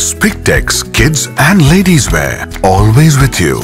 Spictex Kids and Ladies Wear. Always with you.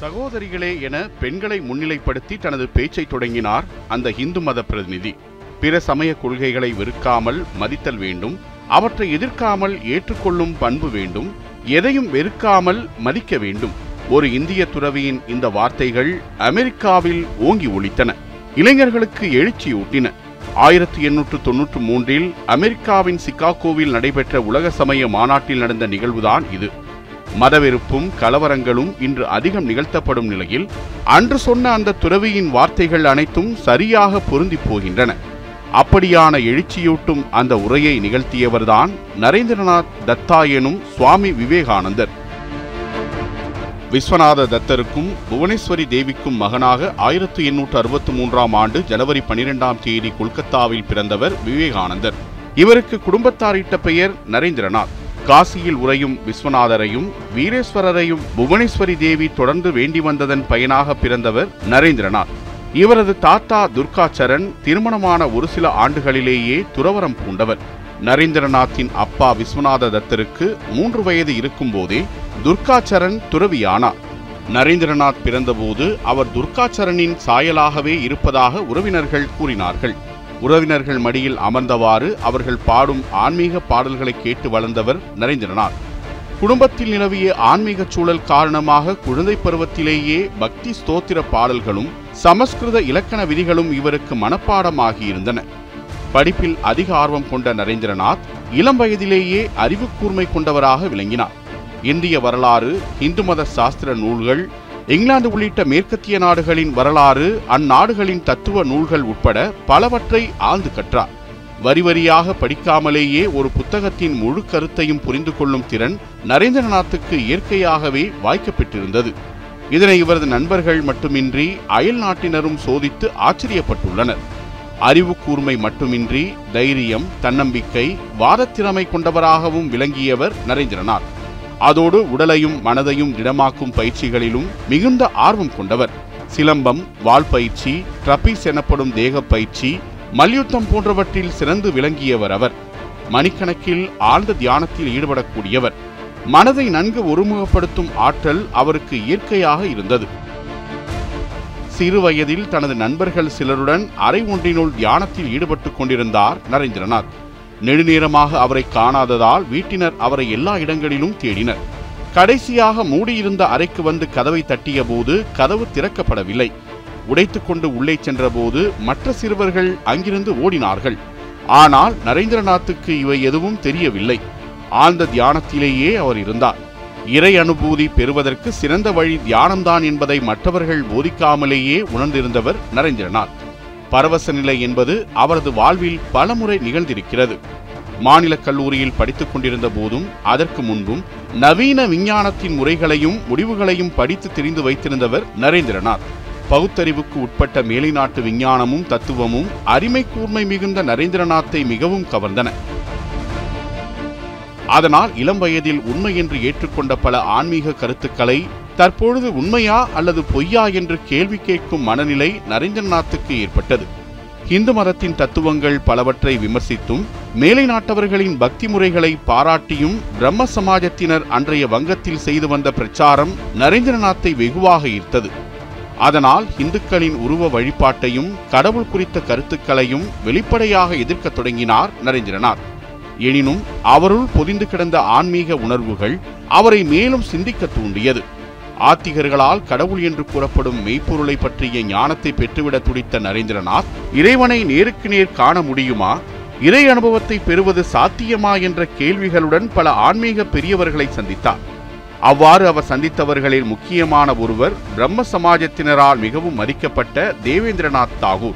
சகோதரிகளே என பெண்களை முன்னிலைப்படுத்தி தனது பேச்சை தொடங்கினார் அந்த இந்து மத பிரதிநிதி பிற சமய கொள்கைகளை வெறுக்காமல் மதித்தல் வேண்டும் அவற்றை எதிர்க்காமல் ஏற்றுக்கொள்ளும் பண்பு வேண்டும் எதையும் வெறுக்காமல் மதிக்க வேண்டும். ஒரு இந்திய துறவியின் இந்த வார்த்தைகள் அமெரிக்காவில் ஓங்கி ஒழித்தன இளைஞர்களுக்கு எழுச்சியூட்டின. ஆயிரத்தி எண்ணூற்று தொன்னூற்று மூன்றில் அமெரிக்காவின் சிகாகோவில் நடைபெற்ற உலக சமய மாநாட்டில் நடந்த நிகழ்வுதான் இது. மதவெறுப்பும் கலவரங்களும் இன்று அதிகம் நிகழ்த்தப்படும் நிலையில் அன்று சொன்ன அந்த துறவியின் வார்த்தைகள் அனைத்தும் சரியாக பொருந்தி போகின்றன. அப்படியான எழுச்சியூட்டும் அந்த உரையை நிகழ்த்தியவர்தான் நரேந்திரநாத் தத்தா எனும் சுவாமி விவேகானந்தர். விஸ்வநாத தத்தருக்கும் புவனேஸ்வரி தேவிக்கும் மகனாக ஆயிரத்தி எண்ணூற்று அறுபத்தி மூன்றாம் ஆண்டு ஜனவரி பனிரெண்டாம் தேதி கொல்கத்தாவில் பிறந்தவர் விவேகானந்தர். இவருக்கு குடும்பத்தாரிட்ட பெயர் நரேந்திரநாத். காசியில் உறையும் விஸ்வநாதரையும் வீரேஸ்வரரையும் புவனேஸ்வரி தேவி தொடர்ந்து வேண்டி வந்ததன் பயனாக பிறந்தவர் நரேந்திரநாத். இவரது தாத்தா துர்காச்சரண் திருமணமான ஒரு சில ஆண்டுகளிலேயே துறவரம் பூண்டவர். நரேந்திரநாத்தின் அப்பா விஸ்வநாத தத்தருக்கு மூன்று வயது இருக்கும்போதே துர்காச்சரண் துறவியானார். நரேந்திரநாத் பிறந்தபோது அவர் துர்காச்சரணின் சாயலாகவே இருப்பதாக உறவினர்கள் கூறினார்கள். உறவினர்கள் மடியில் அமர்ந்தவாறு அவர்கள் பாடும் ஆன்மீக பாடல்களை கேட்டு வளர்ந்தவர் நரேந்திரநாத். குடும்பத்தில் நிலவிய ஆன்மீக சூழல் காரணமாக குழந்தை பருவத்திலேயே பக்தி ஸ்தோத்திர பாடல்களும் சமஸ்கிருத இலக்கண விதிகளும் இவருக்கு மனப்பாடமாகியிருந்தன. படிப்பில் அதிக ஆர்வம் கொண்ட நரேந்திரநாத் இளம் வயதிலேயே அறிவு கூர்மை கொண்டவராக விளங்கினார். இந்திய வரலாறு இந்து மத சாஸ்திர நூல்கள் இங்கிலாந்து உள்ளிட்ட மேற்கத்திய நாடுகளின் வரலாறு அந்நாடுகளின் தத்துவ நூல்கள் உட்பட பலவற்றை ஆழ்ந்து கற்றார். வரி வரியாக படிக்காமலேயே ஒரு புத்தகத்தின் முழு கருத்தையும் புரிந்து கொள்ளும் திறன் நரேந்திரநாத்துக்கு இயற்கையாகவே வாய்க்கப்பெற்றிருந்தது இதனை இவரது நண்பர்கள் மட்டுமின்றி அயல் நாட்டினரும் சோதித்து ஆச்சரியப்பட்டுள்ளனர். அறிவு கூர்மை மட்டுமின்றி தைரியம் தன்னம்பிக்கை வாதத்திறமை கொண்டவராகவும் விளங்கியவர் நரேந்திரநாத். அதோடு உடலையும் மனதையும் திடமாக்கும் பயிற்சிகளிலும் மிகுந்த ஆர்வம் கொண்டவர். சிலம்பம் வால் பயிற்சி ட்ரபீஸ் எனப்படும் தேக பயிற்சி மல்யுத்தம் போன்றவற்றில் சிறந்து விளங்கியவர் அவர். மணிக்கணக்கில் ஆழ்ந்த தியானத்தில் ஈடுபடக்கூடியவர். மனதை நன்கு ஒருமுகப்படுத்தும் ஆற்றல் அவருக்கு இயற்கையாக இருந்தது. சிறு வயதில் தனது நண்பர்கள் சிலருடன் அறை ஒன்றினுள் தியானத்தில் ஈடுபட்டுக் கொண்டிருந்தார் நரேந்திரநாத். நெடுநேரமாக அவரை காணாததால் வீட்டினர் அவரை எல்லா இடங்களிலும் தேடினர். கடைசியாக மூடியிருந்த அறைக்கு வந்து கதவை தட்டிய போது கதவு திறக்கப்படவில்லை. உடைத்துக்கொண்டு உள்ளே சென்றபோது மற்ற சிறுவர்கள் அங்கிருந்து ஓடினார்கள். ஆனால் நரேந்திரநாத்துக்கு இவை எதுவும் தெரியவில்லை. ஆழ்ந்த தியானத்திலேயே அவர் இருந்தார். இறை அனுபூதி பெறுவதற்கு சிறந்த வழி தியானம்தான் என்பதை மற்றவர்கள் போதிக்காமலேயே உணர்ந்திருந்தவர் நரேந்திரநாத். பரவச நிலை என்பது அவரது வாழ்வில் பலமுறை நிகழ்ந்திருக்கிறது. மாநில கல்லூரியில் படித்துக் கொண்டிருந்த போதும் அதற்கு முன்பும் நவீன விஞ்ஞானத்தின் முறைகளையும் முடிவுகளையும் படித்து தெரிந்து வைத்திருந்தவர் நரேந்திரநாத். பகுத்தறிவுக்கு உட்பட்ட மேலைநாட்டு விஞ்ஞானமும் தத்துவமும் அரிமை கூர்மை மிகுந்த நரேந்திரநாத்தை மிகவும் கவர்ந்தன. அதனால் இளம் வயதில் உண்மை என்று ஏற்றுக்கொண்ட பல ஆன்மீக கருத்துக்களை தற்பொழுது உண்மையா அல்லது பொய்யா என்று கேள்வி கேட்கும் மனநிலை நரேந்திரநாத்துக்கு ஏற்பட்டது. இந்து மதத்தின் தத்துவங்கள் பலவற்றை விமர்சித்தும் மேலை நாட்டவர்களின் பக்தி முறைகளை பாராட்டியும் பிரம்ம சமாஜத்தினர் அன்றைய வங்கத்தில் செய்து வந்த பிரச்சாரம் நரேந்திரநாத்தை வெகுவாக ஈர்த்தது. அதனால் இந்துக்களின் உருவ வழிபாட்டையும் கடவுள் குறித்த கருத்துக்களையும் வெளிப்படையாக எதிர்க்கத் தொடங்கினார் நரேந்திரநாத் எனினும் அவருள் பொதிந்து கிடந்த ஆன்மீக உணர்வுகள் அவரை மேலும் சிந்திக்க தூண்டியது. ஆத்திகர்களால் கடவுள் என்று கூறப்படும் மெய்ப்பொருளை பற்றிய ஞானத்தை பெற்றுவிட துடித்த நரேந்திரநாத் இறைவனை நேருக்கு நேர் காண முடியுமா? இறை அனுபவத்தை பெறுவது சாத்தியமா என்ற கேள்விகளுடன் பல ஆன்மீக பெரியவர்களை சந்தித்தார். அவ்வாறு அவர் சந்தித்தவர்களில் முக்கியமான ஒருவர் பிரம்ம சமாஜத்தினரால் மிகவும் மதிக்கப்பட்ட தேவேந்திரநாத் தாகூர்.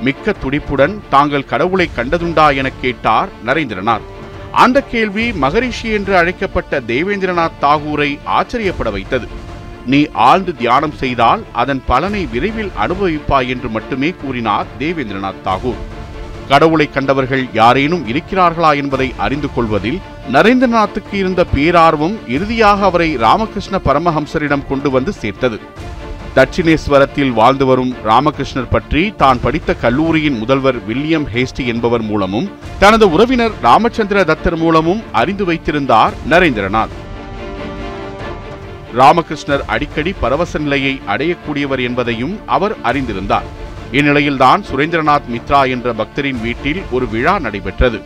மிக்க துடிப்புடன் தாங்கள் கடவுளை கண்டதுண்டா என கேட்டார் நரேந்திரநாத் அந்த கேள்வி மகரிஷி என்று அழைக்கப்பட்ட தேவேந்திரநாத் தாகூரை ஆச்சரியப்பட வைத்தது. நீ ஆழ்ந்து தியானம் செய்தால் அதன் பலனை விரைவில் அனுபவிப்பாய் என்று மட்டுமே கூறினார் தேவேந்திரநாத் தாகூர். கடவுளை கண்டவர்கள் யாரேனும் இருக்கிறார்களா என்பதை அறிந்து கொள்வதில் நரேந்திரநாத்துக்கு இருந்த பேரார்வம் இறுதியாக அவரை ராமகிருஷ்ண பரமஹம்சரிடம் கொண்டு வந்து சேர்த்தது. தட்சிணேஸ்வரத்தில் வாழ்ந்து வரும் ராமகிருஷ்ணர் பற்றி தான் படித்த கல்லூரியின் முதல்வர் வில்லியம் ஹேஸ்டி என்பவர் மூலமும் தனது உறவினர் ராமச்சந்திர தத்தர் மூலமும் அறிந்து வைத்திருந்தார் நரேந்திரநாத். ராமகிருஷ்ணர் அடிக்கடி பரவச நிலையை அடையக்கூடியவர் என்பதையும் அவர் அறிந்திருந்தார். இந்நிலையில்தான் சுரேந்திரநாத் மித்ரா என்ற பக்தரின் வீட்டில் ஒரு விழா நடைபெற்றது.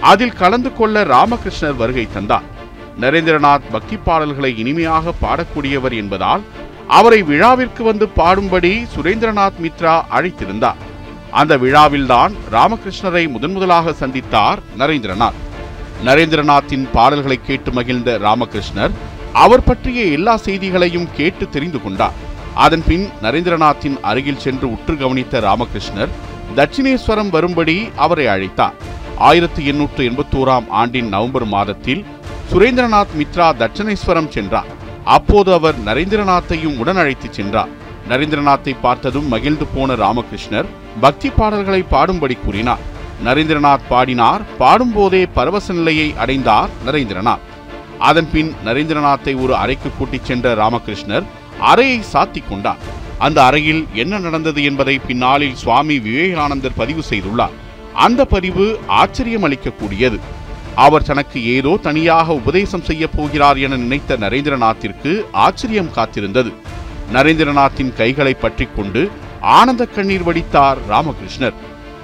அதில் கலந்து கொள்ள ராமகிருஷ்ணர் வருகை தந்தார். நரேந்திரநாத் பக்தி பாடல்களை இனிமையாக பாடக்கூடியவர் என்பதால் அவரை விழாவிற்கு வந்து பாடும்படி சுரேந்திரநாத் மித்ரா அழைத்திருந்தார். அந்த விழாவில்தான் ராமகிருஷ்ணரை முதன் முதலாக சந்தித்தார் நரேந்திரநாத். நரேந்திரநாத்தின் பாடல்களை கேட்டு மகிழ்ந்த ராமகிருஷ்ணர் அவர் பற்றிய எல்லா செய்திகளையும் கேட்டு தெரிந்து கொண்டார். அதன்பின் நரேந்திரநாத்தின் அருகில் சென்று உற்று கவனித்த ராமகிருஷ்ணர் தட்சிணேஸ்வரம் வரும்படி அவரை அழைத்தார். ஆயிரத்தி எண்ணூற்று எண்பத்தோராம் ஆண்டின் நவம்பர் மாதத்தில் சுரேந்திரநாத் மித்ரா தட்சிணேஸ்வரம் சென்றார். அப்போது அவர் நரேந்திரநாத்தையும் உடன் அழைத்துச் சென்றார். நரேந்திரநாத்தை பார்த்ததும் மகிழ்ந்து போன ராமகிருஷ்ணர் பக்தி பாடல்களை பாடும்படி கூறினார். நரேந்திரநாத் பாடினார் பாடும்போதே பரவச நிலையை அடைந்தார் நரேந்திரநாத். அதன் பின் நரேந்திரநாத்தை ஒரு அறைக்கு கூட்டிச் சென்ற ராமகிருஷ்ணர் அறையை சாத்திக் கொண்டார். அந்த அறையில் என்ன நடந்தது என்பதை பின்னாளில் சுவாமி விவேகானந்தர் பதிவு செய்துள்ளார். அந்த பதிவு ஆச்சரியம் அளிக்கக்கூடியது. அவர் தனக்கு ஏதோ தனியாக உபதேசம் செய்ய போகிறார் என நினைத்த நரேந்திரநாத்திற்கு ஆச்சரியம் காத்திருந்தது. நரேந்திரநாத்தின் கைகளை பற்றி கொண்டு ஆனந்த கண்ணீர் வடித்தார் ராமகிருஷ்ணர்.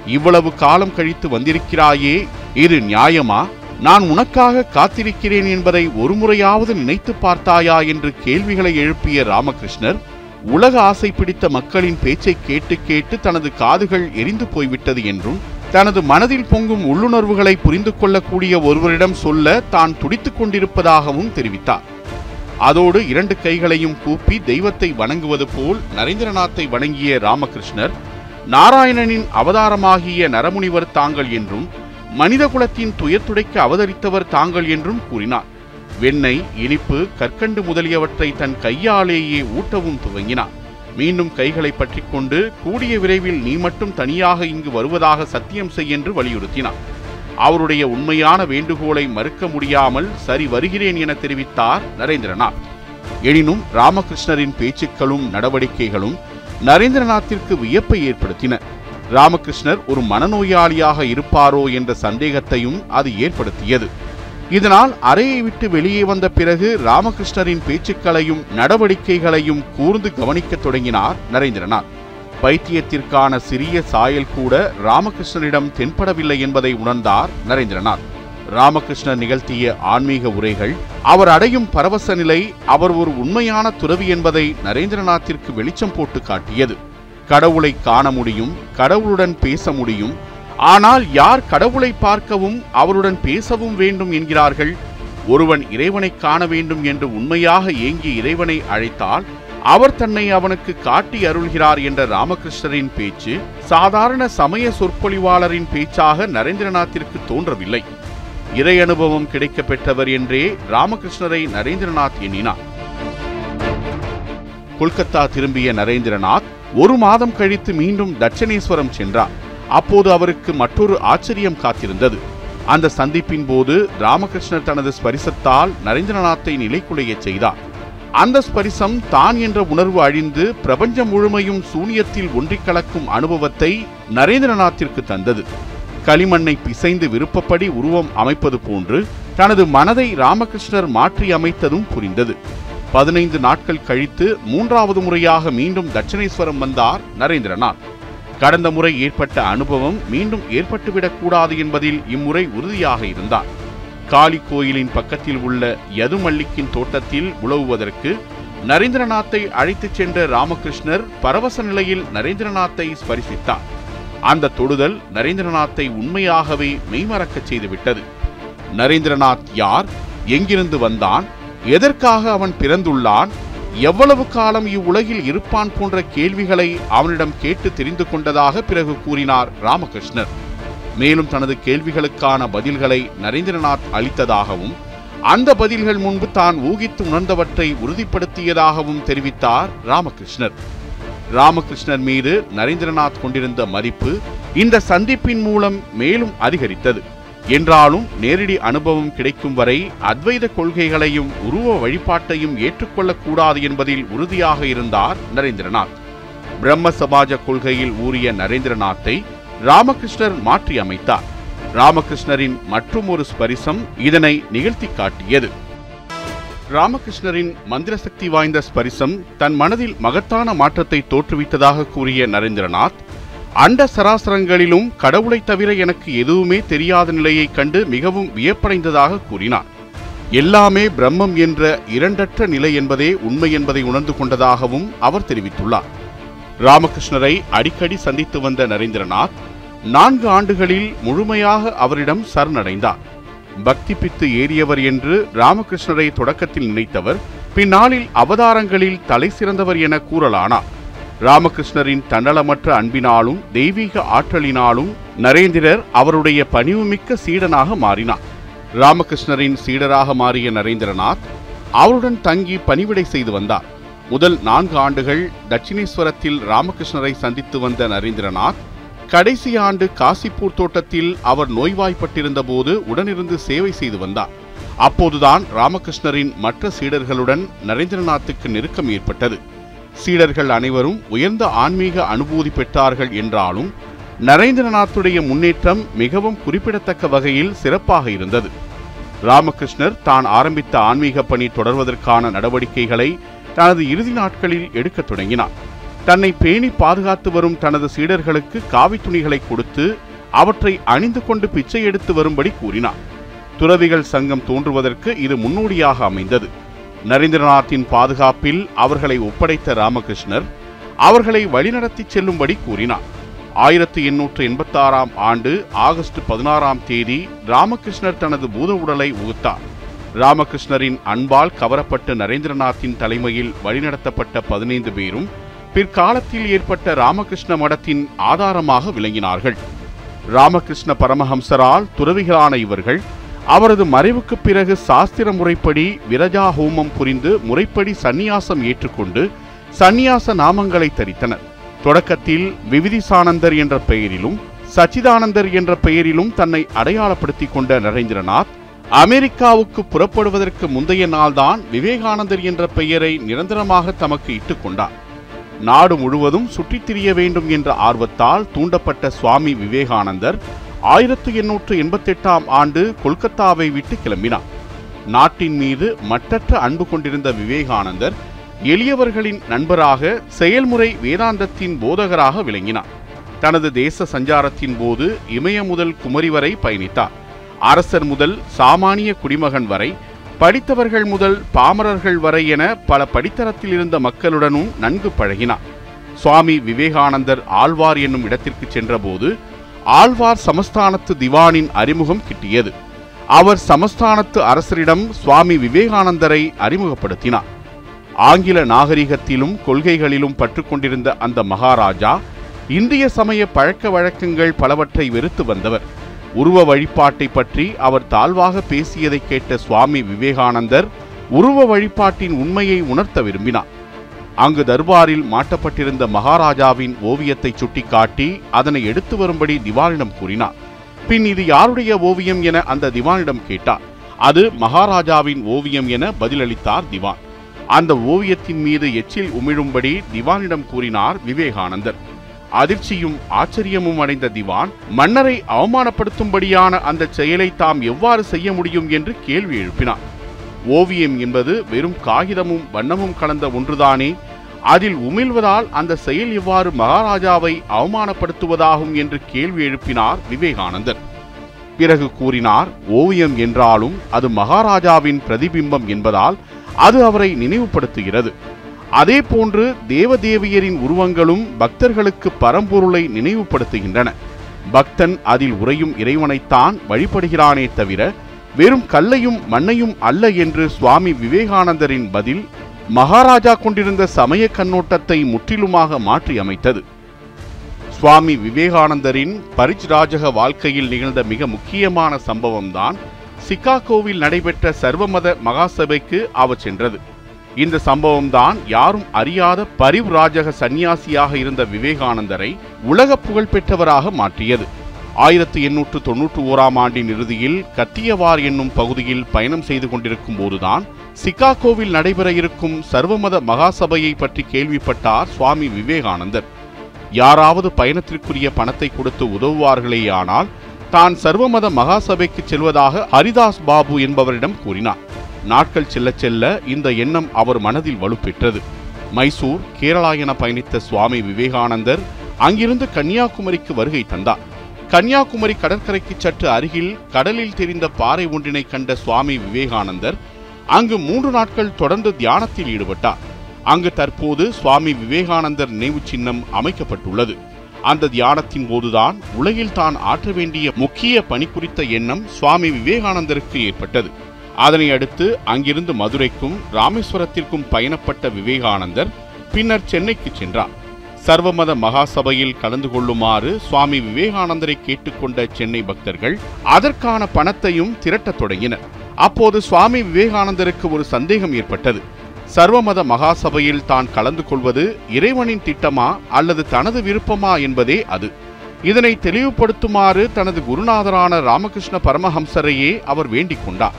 இவ்வளவு காலம் கழித்து வந்திருக்கிறாயே இது நியாயமா? நான் உனக்காக காத்திருக்கிறேன் என்பதை ஒருமுறையாவது நினைத்து பார்த்தாயா என்று கேள்விகளை எழுப்பிய ராமகிருஷ்ணர் உலக ஆசை பிடித்த மக்களின் பேச்சை கேட்டு கேட்டு தனது காதுகள் எரிந்து போய்விட்டது என்றும் தனது மனதில் பொங்கும் உள்ளுணர்வுகளை புரிந்து கொள்ளக்கூடிய ஒருவரிடம் சொல்ல தான் துடித்துக் கொண்டிருப்பதாகவும் தெரிவித்தார். அதோடு இரண்டு கைகளையும் கூப்பி தெய்வத்தை வணங்குவது போல் நரேந்திரநாத்தை வணங்கிய ராமகிருஷ்ணர் நாராயணனின் அவதாரமாகிய நரமுனிவர் தாங்கள் என்றும் மனித குலத்தின் துயத்துடைக்க அவதரித்தவர் தாங்கள் என்றும் கூறினார். வெண்ணெய் இனிப்பு கற்கண்டு முதலியவற்றை தன் கையாலேயே ஊட்டவும் துவங்கினார். மீண்டும் கைகளை பற்றி கொண்டு கூடிய விரைவில் நீ மட்டும் தனியாக இங்கு வருவதாக சத்தியம் செய் என்று வலியுறுத்தினார். அவருடைய உண்மையான வேண்டுகோளை மறுக்க முடியாமல் சரி வருகிறேன் என தெரிவித்தார் நரேந்திரநாத் எனினும் ராமகிருஷ்ணரின் பேச்சுக்களும் நடவடிக்கைகளும் நரேந்திரநாத்திற்கு வியப்பை ஏற்படுத்தின. ராமகிருஷ்ணர் ஒரு மனநோயாளியாக இருப்பாரோ என்ற சந்தேகத்தையும் அது ஏற்படுத்தியது. இதனால் அறையை விட்டு வெளியே வந்த பிறகு ராமகிருஷ்ணரின் பேச்சுக்களையும் நடவடிக்கைகளையும் கூர்ந்து கவனிக்கத் தொடங்கினார் நரேந்திரநாத். பைத்தியத்திற்கான சிறிய சாயல் கூட ராமகிருஷ்ணனிடம் தென்படவில்லை என்பதை உணர்ந்தார் நரேந்திரநாத். ராமகிருஷ்ணர் நிகழ்த்திய ஆன்மீக உரைகள் அவர் அடையும் பரவச நிலை அவர் ஒரு உண்மையான துறவி என்பதை நரேந்திரநாத்திற்கு வெளிச்சம் போட்டு காட்டியது. கடவுளை காண முடியும் கடவுளுடன் பேச முடியும். ஆனால் யார் கடவுளை பார்க்கவும் அவருடன் பேசவும் வேண்டும் என்கிறார்கள்? ஒருவன் இறைவனை காண வேண்டும் என்று உண்மையாக ஏங்கி இறைவனை அழைத்தால் அவர் தன்னை அவனுக்கு காட்டி அருள்கிறார் என்ற ராமகிருஷ்ணரின் பேச்சு சாதாரண சமய சொற்பொழிவாளரின் பேச்சாக நரேந்திரநாத்திற்கு தோன்றவில்லை. இறை அனுபவம் கிடைக்கப் பெற்றவர் என்றே ராமகிருஷ்ணரை நரேந்திரநாத் எண்ணினார். கொல்கத்தா திரும்பிய நரேந்திரநாத் ஒரு மாதம் கழித்து மீண்டும் தட்சணேஸ்வரம் சென்றார். அப்போது அவருக்கு மற்றொரு ஆச்சரியம் காத்திருந்தது. அந்த சந்திப்பின் போது ராமகிருஷ்ணர் தனது ஸ்பரிசத்தால் நரேந்திரநாத்தை நிலைக்குலையச் செய்தார். அந்த ஸ்பரிசம் தான் என்ற உணர்வு அழிந்து பிரபஞ்சம் முழுமையும் சூனியத்தில் ஒன்றிக் கலக்கும் அனுபவத்தை நரேந்திரநாத்திற்கு தந்தது. களிமண்ணை பிசைந்து விருப்பப்படி உருவம் அமைப்பது போன்று தனது மனதை ராமகிருஷ்ணர் மாற்றி அமைத்ததும் புரிந்தது. பதினைந்து நாட்கள் கழித்து மூன்றாவது முறையாக மீண்டும் தட்சிணேஸ்வரம் வந்தார் நரேந்திரநாத். கடந்த முறை ஏற்பட்ட அனுபவம் மீண்டும் ஏற்பட்டுவிடக் கூடாது என்பதில் இம்முறை உறுதியாக இருந்தார். காளி கோயிலின் பக்கத்தில் உள்ள யதுமல்லிக்கின் தோட்டத்தில் உழவுவதற்கு நரேந்திரநாத்தை அழைத்துச் சென்ற ராமகிருஷ்ணர் பரவச நிலையில் நரேந்திரநாத்தை ஸ்பரிசித்தார். அந்த தொடுதல் நரேந்திரநாத்தை உண்மையாகவே மெய்மறக்கச் செய்துவிட்டது. நரேந்திரநாத் யார்? எங்கிருந்து வந்தான்? எதற்காக அவன் பிறந்துள்ளான்? எவ்வளவு காலம் இவ்வுலகில் இருப்பான் போன்ற கேள்விகளை அவனிடம் கேட்டு தெரிந்து கொண்டதாக பிறகு கூறினார் ராமகிருஷ்ணர். மேலும் தனது கேள்விகளுக்கான பதில்களை நரேந்திரநாத் அளித்ததாகவும் அந்த பதில்கள் முன்பு தான் ஊகித்து உணர்ந்தவற்றை உறுதிப்படுத்தியதாகவும் தெரிவித்தார் ராமகிருஷ்ணர். ராமகிருஷ்ணர் மீது நரேந்திரநாத் கொண்டிருந்த மதிப்பு இந்த சந்திப்பின் மூலம் மேலும் அதிகரித்தது. என்றாலும் நேரடி அனுபவம் கிடைக்கும் வரை அத்வைத கொள்கைகளையும் உருவ வழிபாட்டையும் ஏற்றுக்கொள்ளக்கூடாது என்பதில் உறுதியாக இருந்தார் நரேந்திரநாத். பிரம்ம சமாஜ கொள்கையில் ஊறிய நரேந்திரநாத்தை ராமகிருஷ்ணர் மாற்றி அமைத்தார் ராமகிருஷ்ணரின் மற்றுமொரு ஸ்பரிசம் இதனை நிகழ்த்தி காட்டியது. ராமகிருஷ்ணரின் மந்திர சக்தி வாய்ந்த ஸ்பரிசம் தன் மனதில் மகத்தான மாற்றத்தை தோற்றுவித்ததாக கூறிய நரேந்திரநாத் அண்ட சராசரங்களிலும் கடவுளைத் தவிர எனக்கு எதுவுமே தெரியாத நிலையைக் கண்டு மிகவும் வியப்படைந்ததாக கூறினார் எல்லாமே பிரம்மம் என்ற இரண்டற்ற நிலை என்பதே உண்மை என்பதை உணர்ந்து கொண்டதாகவும் அவர் தெரிவித்துள்ளார். ராமகிருஷ்ணரை அடிக்கடி சந்தித்து வந்த நரேந்திரநாத் நான்கு ஆண்டுகளில் முழுமையாக அவரிடம் சரணடைந்தார். பக்தி பித்து ஏறியவர் என்று ராமகிருஷ்ணரை தொடக்கத்தில் நினைத்தவர் பின்னாளில் அவதாரங்களில் தலை சிறந்தவர் என கூறலானார். ராமகிருஷ்ணரின் தன்னலமற்ற அன்பினாலும் தெய்வீக ஆற்றலினாலும் நரேந்திரர் அவருடைய பணிவுமிக்க சீடனாக மாறினார். ராமகிருஷ்ணரின் சீடராக மாறிய நரேந்திரநாத் அவருடன் தங்கி பணிவிடை செய்து வந்தார். முதல் நான்கு ஆண்டுகள் தட்சிணேஸ்வரத்தில் ராமகிருஷ்ணரை சந்தித்து வந்த நரேந்திரநாத் கடைசி ஆண்டு காசிப்பூர் தோட்டத்தில் அவர் நோய்வாய்ப்பட்டிருந்த போது உடனிருந்து சேவை செய்து வந்தார். அப்போதுதான் ராமகிருஷ்ணரின் மற்ற சீடர்களுடன் நரேந்திரநாத்துக்கு நெருக்கம் ஏற்பட்டது. சீடர்கள் அனைவரும் உயர்ந்த ஆன்மீக அனுபூதி பெற்றார்கள் என்றாலும் நரேந்திரநாத்துடைய முன்னேற்றம் மிகவும் குறிப்பிடத்தக்க வகையில் சிறப்பாக இருந்தது. ராமகிருஷ்ணர் தான் ஆரம்பித்த ஆன்மீக பணி தொடர்வதற்கான நடவடிக்கைகளை தனது இறுதி நாட்களில் எடுக்கத் தொடங்கினார். தன்னை பேணி பாதுகாத்து வரும் தனது சீடர்களுக்கு காவி துணிகளை கொடுத்து அவற்றை அணிந்து கொண்டு பிச்சை எடுத்து வரும்படி கூறினார். துறவிகள் சங்கம் தோன்றுவதற்கு இது முன்னோடியாக அமைந்தது. நரேந்திரநாத்தின் பாதுகாப்பில் அவர்களை ஒப்படைத்த ராமகிருஷ்ணர் அவர்களை வழிநடத்தி செல்லும்படி கூறினார். ஆயிரத்தி எண்ணூற்று எண்பத்தாறாம் ஆண்டு ஆகஸ்ட் பதினாறாம் தேதி ராமகிருஷ்ணர் தனது பூத உடலை உகுத்தார். ராமகிருஷ்ணரின் அன்பால் கவரப்பட்ட நரேந்திரநாத்தின் தலைமையில் வழிநடத்தப்பட்ட பதினைந்து பேரும் பிற்காலத்தில் ஏற்பட்ட ராமகிருஷ்ண மடத்தின் ஆதாரமாக விளங்கினார்கள். ராமகிருஷ்ண பரமஹம்சரால் துறவிகளான இவர்கள் அவரது மறைவுக்கு பிறகு சாஸ்திர முறைப்படி விரஜா ஹோமம் புரிந்து முறைப்படி சந்நியாசம் ஏற்றுக்கொண்டு சந்நியாச நாமங்களை தரித்தனர். தொடக்கத்தில் விவிதிசானந்தர் என்ற பெயரிலும் சச்சிதானந்தர் என்ற பெயரிலும் தன்னை அடையாளப்படுத்திக் கொண்ட நரேந்திரநாத் அமெரிக்காவுக்கு புறப்படுவதற்கு முந்தைய நாள்தான் விவேகானந்தர் என்ற பெயரை நிரந்தரமாக தமக்கு இட்டுக்கொண்டார் நாடு முழுவதும் சுற்றித் திரிய வேண்டும் என்ற ஆர்வத்தால் தூண்டப்பட்ட சுவாமி விவேகானந்தர் ஆயிரத்து எண்ணூற்று எண்பத்தெட்டாம் ஆண்டு கொல்கத்தாவை விட்டு கிளம்பினார். நாட்டின் மீது மட்டற்ற அன்பு கொண்டிருந்த விவேகானந்தர் எளியவர்களின் நண்பராக செயல்முறை வேதாந்தத்தின் போதகராக விளங்கினார். தனது தேச சஞ்சாரத்தின் போது இமய முதல் குமரி வரை பயணித்தார். அரசர் முதல் சாமானிய குடிமகன் வரை படித்தவர்கள் முதல் பாமரர்கள் வரை என பல படித்தரத்தில் இருந்த மக்களுடனும் நன்கு பழகினார். சுவாமி விவேகானந்தர் ஆழ்வார் என்னும் இடத்திற்கு சென்றபோது ஆழ்வார் சமஸ்தானத்து திவானின் அறிமுகம் கிட்டியது. அவர் சமஸ்தானத்து அரசரிடம் சுவாமி விவேகானந்தரை அறிமுகப்படுத்தினார். ஆங்கில நாகரிகத்திலும் கொள்கைகளிலும் பற்றுக்கொண்டிருந்த அந்த மகாராஜா இந்திய சமய பழக்க வழக்கங்கள் பலவற்றை வெறுத்து வந்தவர். உருவ வழிபாட்டை பற்றி அவர் தாழ்வாக பேசியதை கேட்ட சுவாமி விவேகானந்தர் உருவ வழிபாட்டின் உண்மையை உணர்த்த விரும்பினார். அங்கு தர்பாரில் மாட்டப்பட்டிருந்த மகாராஜாவின் ஓவியத்தை சுட்டிக்காட்டி அதனை எடுத்து வரும்படி திவானிடம் கூறினார். பின் இது யாருடைய ஓவியம் என அந்த திவானிடம் கேட்டார். அது மகாராஜாவின் ஓவியம் என பதிலளித்தார் திவான். அந்த ஓவியத்தின் மீது எச்சில் உமிழும்படி திவானிடம் கூறினார் விவேகானந்தர். அதிர்ச்சியும் ஆச்சரியமும் அடைந்த திவான் மன்னரை அவமானப்படுத்தும்படியான அந்த செயலை தாம் எவ்வாறு செய்ய முடியும் என்று கேள்வி எழுப்பினார். ஓவியம் என்பது வெறும் காகிதமும் வண்ணமும் கலந்த ஒன்றுதானே? அதில் உமிழ்வதால் அந்த செயல் எவ்வாறு மகாராஜாவை அவமானப்படுத்துவதாகும் என்று கேள்வி எழுப்பினார் விவேகானந்தர். பிறகு கூறினார் ஓவியம் என்றாலும் அது மகாராஜாவின் பிரதிபிம்பம் என்பதால் அது அவரை நினைவுபடுத்துகிறது. அதே போன்று தேவதேவியரின் உருவங்களும் பக்தர்களுக்கு பரம்பொருளை நினைவுபடுத்துகின்றன. பக்தன் அதில் உறையும் இறைவனைத்தான் வழிபடுகிறானே தவிர வெறும் கல்லையும் மண்ணையும் அல்ல என்று சுவாமி விவேகானந்தரின் பதில் மகாராஜா கொண்டிருந்த சமய கண்ணோட்டத்தை முற்றிலுமாக மாற்றி அமைத்தது சுவாமி விவேகானந்தரின் பரிஜ்ராஜக வாழ்க்கையில் நிகழ்ந்த மிக முக்கியமான சம்பவம்தான் சிகாகோவில் நடைபெற்ற சர்வமத மகாசபைக்கு அவ சென்றது இந்த சம்பவம்தான் யாரும் அறியாத பரிவ்ராஜக சந்நியாசியாக இருந்த விவேகானந்தரை உலக புகழ் பெற்றவராக மாற்றியது. ஆயிரத்தி எண்ணூற்று தொன்னூற்று ஓராம் ஆண்டின் இறுதியில் கத்தியவார் என்னும் பகுதியில் பயணம் செய்து கொண்டிருக்கும் போதுதான் சிகாகோவில் நடைபெற இருக்கும் சர்வமத மகாசபையை பற்றி கேள்விப்பட்டார் சுவாமி விவேகானந்தர். யாராவது பயணத்திற்குரிய பணத்தை கொடுத்து உதவுவார்களேயானால் தான் சர்வமத மகாசபைக்கு செல்வதாக ஹரிதாஸ் பாபு என்பவரிடம் கூறினார். நாட்கள் செல்ல செல்ல இந்த எண்ணம் அவர் மனதில் வலுப்பெற்றது. மைசூர் கேரளா என பயணித்த சுவாமி விவேகானந்தர் அங்கிருந்து கன்னியாகுமரிக்கு வருகை தந்தார். கன்னியாகுமரி கடற்கரைக்கு சற்று அருகில் கடலில் தெரிந்த பாறை ஒன்றினை கண்ட சுவாமி விவேகானந்தர் அங்கு மூன்று நாட்கள் தொடர்ந்து தியானத்தில் ஈடுபட்டார். அங்கு தற்போது சுவாமி விவேகானந்தர் நினைவு சின்னம் அமைக்கப்பட்டுள்ளது. அந்த தியானத்தின் போதுதான் உலகில் தான் ஆற்ற வேண்டிய முக்கிய பணி குறித்த எண்ணம் சுவாமி விவேகானந்தருக்கு ஏற்பட்டது. அதனை அடுத்து அங்கிருந்து மதுரைக்கும் ராமேஸ்வரத்திற்கும் பயணப்பட்ட விவேகானந்தர் பின்னர் சென்னைக்கு சென்றார். சர்வமத மகாசபையில் கலந்து கொள்ளுமாறு சுவாமி விவேகானந்தரை கேட்டுக்கொண்ட சென்னை பக்தர்கள் அதற்கான பணத்தையும் திரட்டத் தொடங்கினர். அப்போது சுவாமி விவேகானந்தருக்கு ஒரு சந்தேகம் ஏற்பட்டது. சர்வமத மகாசபையில் தான் கலந்து கொள்வது இறைவனின் திட்டமா அல்லது தனது விருப்பமா என்பதே அது. இதனை தெளிவுபடுத்துமாறு தனது குருநாதரான ராமகிருஷ்ண பரமஹம்சரையே அவர் வேண்டிக் கொண்டார்.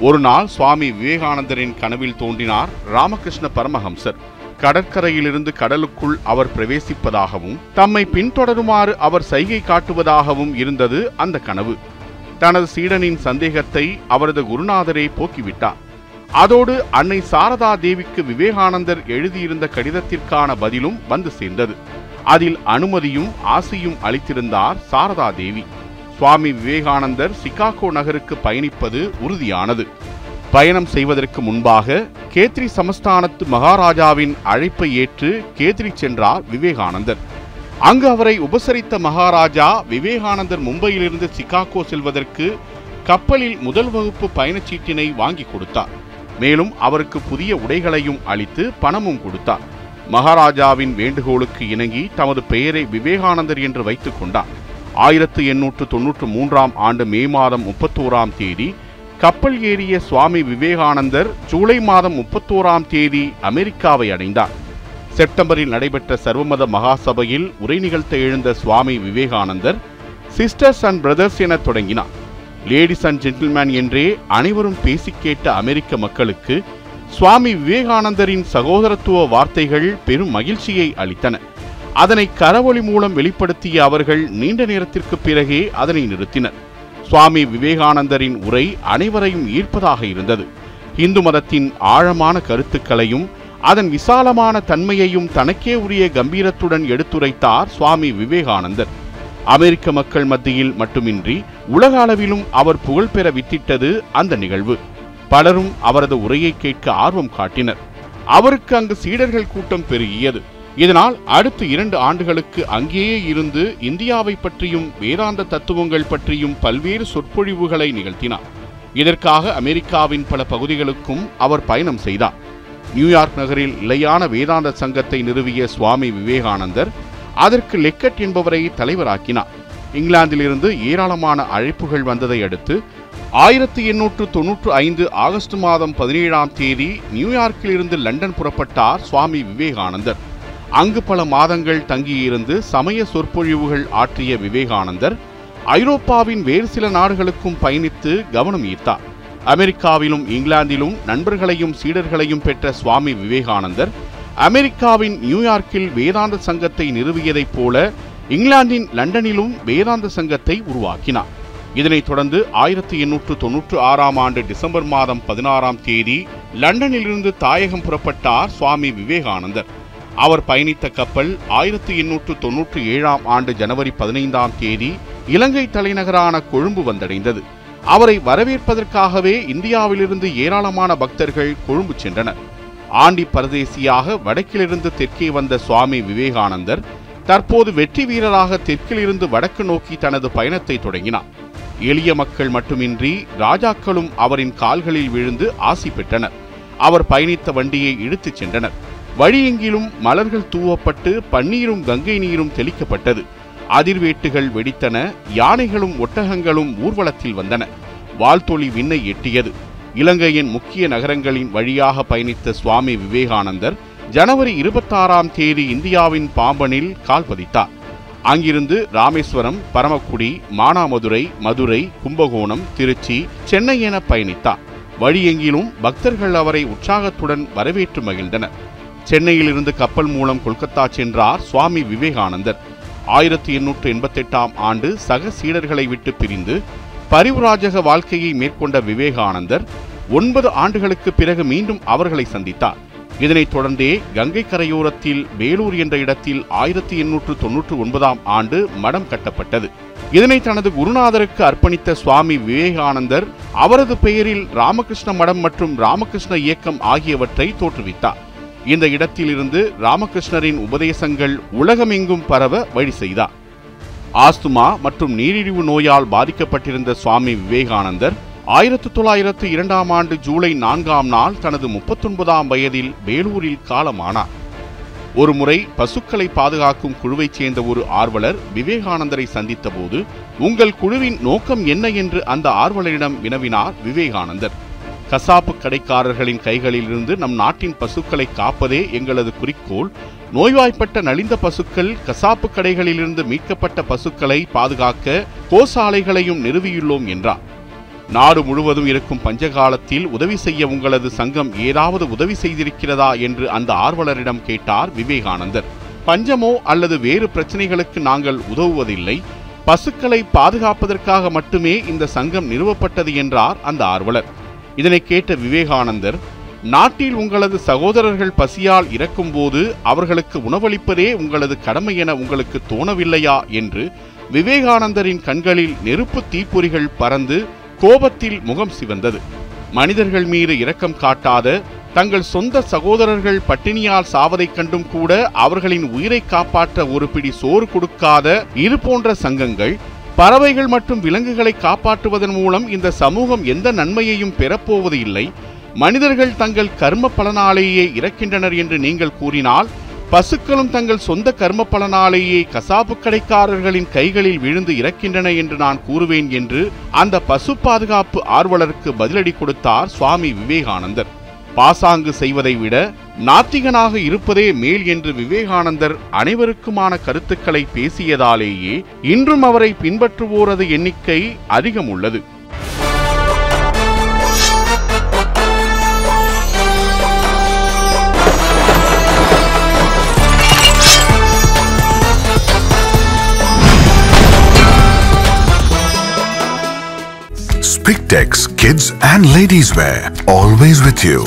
ஒரு நாள் சுவாமி விவேகானந்தரின் கனவில் தோன்றினார் ராமகிருஷ்ண பரமஹம்சர். கடற்கரையிலிருந்து கடலுக்குள் அவர் பிரவேசிப்பதாகவும் தம்மை பின்தொடருமாறு அவர் சைகை காட்டுவதாகவும் இருந்தது அந்த கனவு. தனது சீடனின் சந்தேகத்தை அவரது குருநாதரே போக்கிவிட்டார். அதோடு அன்னை சாரதா தேவிக்கு விவேகானந்தர் எழுதியிருந்த கடிதத்திற்கான பதிலும் வந்து சேர்ந்தது. அதில் அனுமதியும் ஆசையும் அளித்திருந்தார் சாரதா தேவி. சுவாமி விவேகானந்தர் சிகாகோ நகருக்கு பயணிப்பது உறுதியானது. பயணம் செய்வதற்கு முன்பாக கேத்ரி சமஸ்தானத்து மகாராஜாவின் அழைப்பை ஏற்று கேத்ரி சென்றார் விவேகானந்தர். அங்கு அவரை உபசரித்த மகாராஜா விவேகானந்தர் மும்பையிலிருந்து சிகாகோ செல்வதற்கு கப்பலில் முதல் வகுப்பு பயணச்சீட்டினை வாங்கி கொடுத்தார். மேலும் அவருக்கு புதிய உடைகளையும் அளித்து பணமும் கொடுத்தார். மகாராஜாவின் வேண்டுகோளுக்கு இணங்கி தமது பெயரை விவேகானந்தர் என்று வைத்துக் கொண்டார். ஆயிரத்து எண்ணூற்று தொன்னூற்று மூன்றாம் ஆண்டு மே மாதம் முப்பத்தோராம் தேதி கப்பல் ஏறிய சுவாமி விவேகானந்தர் ஜூலை மாதம் முப்பத்தோராம் தேதி அமெரிக்காவை அடைந்தார். செப்டம்பரில் நடைபெற்ற சர்வமத மகாசபையில் உரை நிகழ்த்த எழுந்த சுவாமி விவேகானந்தர் சிஸ்டர்ஸ் அண்ட் பிரதர்ஸ் என தொடங்கினார். லேடிஸ் அண்ட் ஜென்டில்மேன் என்றே அனைவரும் பேசிக் கேட்ட அமெரிக்க மக்களுக்கு சுவாமி விவேகானந்தரின் சகோதரத்துவ வார்த்தைகள் பெரும் மகிழ்ச்சியை அளித்தன. அதனை கரவொளி மூலம் வெளிப்படுத்திய அவர்கள் நீண்ட நேரத்திற்கு பிறகே அதனை நிறுத்தினர். சுவாமி விவேகானந்தரின் உரை அனைவரையும் ஈர்ப்பதாக இருந்தது. இந்து மதத்தின் ஆழமான கருத்துக்களையும் அதன் விசாலமான தன்மையையும் தனக்கே உரிய கம்பீரத்துடன் எடுத்துரைத்தார் சுவாமி விவேகானந்தர். அமெரிக்க மக்கள் மத்தியில் மட்டுமின்றி உலக அளவிலும் அவர் புகழ் பெற வித்திட்டது அந்த நிகழ்வு. பலரும் அவரது உரையை கேட்க ஆர்வம் காட்டினர். அவருக்கு அங்கு சீடர்கள் கூட்டம் பெருகியது. இதனால் அடுத்த இரண்டு ஆண்டுகளுக்கு அங்கேயே இருந்து இந்தியாவை பற்றியும் வேதாந்த தத்துவங்கள் பற்றியும் பல்வேறு சொற்பொழிவுகளை நிகழ்த்தினார். இதற்காக அமெரிக்காவின் பல பகுதிகளுக்கும் அவர் பயணம் செய்தார். நியூயார்க் நகரில் நிலையான வேதாந்த சங்கத்தை நிறுவிய சுவாமி விவேகானந்தர் அதற்கு லெக்கட் என்பவரை தலைவராக்கினார். இங்கிலாந்திலிருந்து ஏராளமான அழைப்புகள் வந்ததை அடுத்து ஆயிரத்தி எண்ணூற்று தொன்னூற்று ஐந்து ஆகஸ்ட் மாதம் பதினேழாம் தேதி நியூயார்க்கிலிருந்து லண்டன் புறப்பட்டார் சுவாமி விவேகானந்தர். அங்கு பல மாதங்கள் தங்கியிருந்து சமய சொற்பொழிவுகள் ஆற்றிய விவேகானந்தர் ஐரோப்பாவின் வேறு சில நாடுகளுக்கும் பயணித்து கவனம் ஈர்த்தார். அமெரிக்காவிலும் இங்கிலாந்திலும் நண்பர்களையும் சீடர்களையும் பெற்ற சுவாமி விவேகானந்தர் அமெரிக்காவின் நியூயார்க்கில் வேதாந்த சங்கத்தை நிறுவியதைப் போல இங்கிலாந்தின் லண்டனிலும் வேதாந்த சங்கத்தை உருவாக்கினார். இதனைத் தொடர்ந்து ஆயிரத்தி எண்ணூற்று தொன்னூற்று ஆறாம் ஆண்டு டிசம்பர் மாதம் பதினாறாம் தேதி லண்டனிலிருந்து தாயகம் புறப்பட்டார் சுவாமி விவேகானந்தர். அவர் பயணித்த கப்பல் ஆயிரத்தி எண்ணூற்று தொன்னூற்றி ஏழாம் ஆண்டு ஜனவரி பதினைந்தாம் தேதி இலங்கை தலைநகரான கொழும்பு வந்தடைந்தது. அவரை வரவேற்பதற்காகவே இந்தியாவிலிருந்து ஏராளமான பக்தர்கள் கொழும்பு சென்றனர். ஆண்டி பரதேசியாக வடக்கிலிருந்து தெற்கே வந்த சுவாமி விவேகானந்தர் தற்போது வெற்றி வீரராக தெற்கிலிருந்து வடக்கு நோக்கி தனது பயணத்தை தொடங்கினார். எளிய மக்கள் மட்டுமின்றி ராஜாக்களும் அவரின் கால்களில் விழுந்து ஆசி பெற்றனர். அவர் பயணித்த வண்டியை இழுத்துச் சென்றனர். வழியெங்கிலும் மலர்கள் தூவப்பட்டு பன்னீரும் கங்கை நீரும் தெளிக்கப்பட்டது. அதிர்வேட்டுகள் வெடித்தன யானைகளும் ஒட்டகங்களும் ஊர்வலத்தில் வந்தன. வால்தொளி விண்ணை எட்டியது. இலங்கையின் முக்கிய நகரங்களின் வழியாக பயணித்த சுவாமி விவேகானந்தர் ஜனவரி இருபத்தாறாம் தேதி இந்தியாவின் பாம்பனில் கால் பதித்தார். அங்கிருந்து ராமேஸ்வரம் பரமக்குடி மானாமதுரை மதுரை கும்பகோணம் திருச்சி சென்னை என பயணித்தார். வழியெங்கிலும் பக்தர்கள் அவரை உற்சாகத்துடன் வரவேற்று மகிழ்ந்தனர். சென்னையிலிருந்து கப்பல் மூலம் கொல்கத்தா சென்றார் சுவாமி விவேகானந்தர். ஆயிரத்தி எண்ணூற்று எண்பத்தெட்டாம் ஆண்டு சக சீடர்களை விட்டு பிரிந்து பரிவுராஜக வாழ்க்கையை மேற்கொண்ட விவேகானந்தர் ஒன்பது ஆண்டுகளுக்கு பிறகு மீண்டும் அவர்களை சந்தித்தார். இதனைத் தொடர்ந்தே கங்கை கரையோரத்தில் வேலூர் என்ற இடத்தில் ஆயிரத்தி எண்ணூற்று தொன்னூற்று ஒன்பதாம் ஆண்டு மடம் கட்டப்பட்டது. இதனை தனது குருநாதருக்கு அர்ப்பணித்த சுவாமி விவேகானந்தர் அவரது பெயரில் ராமகிருஷ்ண மடம் மற்றும் ராமகிருஷ்ண இயக்கம் ஆகியவற்றை தோற்றுவித்தார். இந்த இடத்திலிருந்து ராமகிருஷ்ணரின் உபதேசங்கள் உலகமெங்கும் பரவ வழி செய்தார். ஆஸ்துமா மற்றும் நீரிழிவு நோயால் பாதிக்கப்பட்டிருந்த சுவாமி விவேகானந்தர் ஆயிரத்து தொள்ளாயிரத்து இரண்டாம் ஆண்டு ஜூலை நான்காம் நாள் தனது முப்பத்தொன்பதாம் வயதில் வேலூரில் காலமானார். ஒருமுறை பசுக்களை பாதுகாக்கும் குழுவைச் சேர்ந்த ஒரு ஆர்வலர் விவேகானந்தரை சந்தித்தபோது உங்கள் குழுவின் நோக்கம் என்ன? என்று அந்த ஆர்வலரிடம் வினவினார் விவேகானந்தர். கசாப்பு கடைக்காரர்களின் கைகளிலிருந்து நம் நாட்டின் பசுக்களை காப்பதே எங்களது குறிக்கோள். நோய்வாய்ப்பட்ட நலிந்த பசுக்கள் கசாப்பு கடைகளிலிருந்து மீட்கப்பட்ட பசுக்களை பாதுகாக்க கோசாலைகளையும் நிறுவியுள்ளோம் என்றார். நாடு முழுவதும் இருக்கும் பஞ்சகாலத்தில் உதவி செய்ய உங்களது சங்கம் ஏதாவது உதவி செய்திருக்கிறதா என்று அந்த ஆர்வலரிடம் கேட்டார் விவேகானந்தர். பஞ்சமோ அல்லது வேறு பிரச்சனைகளுக்கு நாங்கள் உதவுவதில்லை. பசுக்களை பாதுகாப்பதற்காக மட்டுமே இந்த சங்கம் நிறுவப்பட்டது என்றார் அந்த ஆர்வலர். இதனை கேட்ட விவேகானந்தர் நாட்டில் உங்களது சகோதரர்கள் பசியால் இறக்கும்போது அவர்களுக்கு உணவளிப்பதே உங்களது கடமை என உங்களுக்கு தோணவில்லையா? என்று விவேகானந்தரின் கண்களில் நெருப்பு தீப்பொறிகள் பறந்து கோபத்தில் முகம் சிவந்தது. மனிதர்கள் மீது இரக்கம் காட்டாத தங்கள் சொந்த சகோதரர்கள் பட்டினியால் சாவதைக் கண்டும் கூட அவர்களின் உயிரை காப்பாற்ற ஒரு பிடி சோறு கொடுக்காத இது போன்ற சங்கங்கள் பறவைகள் மற்றும் விலங்குகளை காப்பாற்றுவதன் மூலம் இந்த சமூகம் எந்த நன்மையையும் பெறப்போவது இல்லை. மனிதர்கள் தங்கள் கர்ம பலனாலேயே இறக்கின்றனர் என்று நீங்கள் கூறினால் பசுக்களும் தங்கள் சொந்த கர்ம பலனாலேயே கசாப்பு கடைக்காரர்களின் கைகளில் விழுந்து இறக்கின்றன என்று நான் கூறுவேன் என்று அந்த பசு பாதுகாப்பு ஆர்வலருக்கு பதிலடி கொடுத்தார் சுவாமி விவேகானந்தர். பாசாங்கு செய்வதை விட நாத்திகனாக இருப்பதே மேல் என்று விவேகானந்தர் அனைவருக்குமான கருத்துக்களை பேசியதாலேயே இன்றும் அவரை பின்பற்றுவோரது எண்ணிக்கை அதிகம் உள்ளது Spictex Kids and Ladies Wear. Always with you.